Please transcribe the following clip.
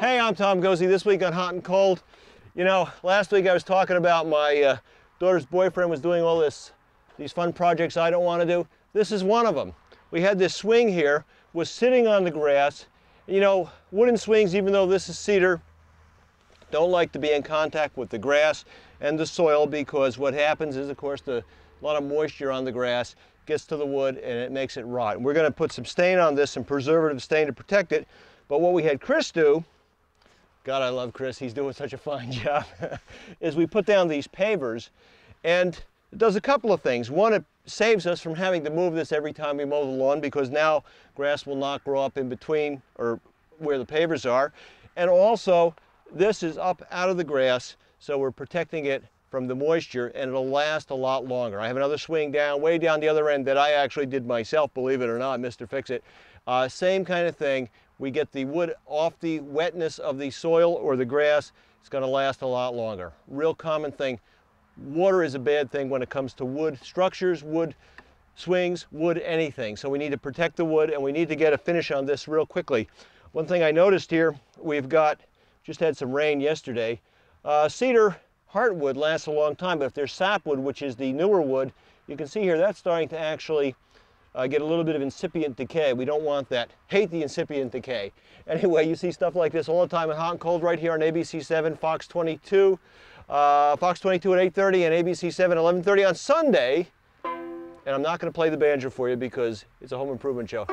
Tom Tom Gocze this week on Hot and Cold. You know, last week I was talking about my uh, daughter's boyfriend was doing all this, these fun projects I don't want to do. This is one of them. We had this swing here, was sitting on the grass. You know, wooden swings, even though this is cedar, don't like to be in contact with the grass and the soil because what happens is, of course, the, a lot of moisture on the grass gets to the wood and it makes it rot. We're going to put some stain on this, some preservative stain to protect it. But what we had Chris do, God, I love Chris, he's doing such a fine job, is we put down these pavers and it does a couple of things. One, it saves us from having to move this every time we mow the lawn because now grass will not grow up in between or where the pavers are. And also, this is up out of the grass, so we're protecting it from the moisture and it'll last a lot longer. I have another swing down, way down the other end that I actually did myself, believe it or not, Mr. Fix-It. Uh, same kind of thing. We get the wood off the wetness of the soil or the grass. It's gonna last a lot longer. Real common thing. Water is a bad thing when it comes to wood structures, wood swings, wood anything. So we need to protect the wood and we need to get a finish on this real quickly. One thing I noticed here, we've got, just had some rain yesterday. Uh, cedar heartwood lasts a long time, but if there's sapwood, which is the newer wood, you can see here that's starting to actually uh, get a little bit of incipient decay. We don't want that. Hate the incipient decay. Anyway, you see stuff like this all the time in Hot and Cold right here on ABC7, Fox 22, uh, Fox 22 at 8.30 and ABC7 11.30 on Sunday. And I'm not going to play the banjo for you because it's a home improvement show.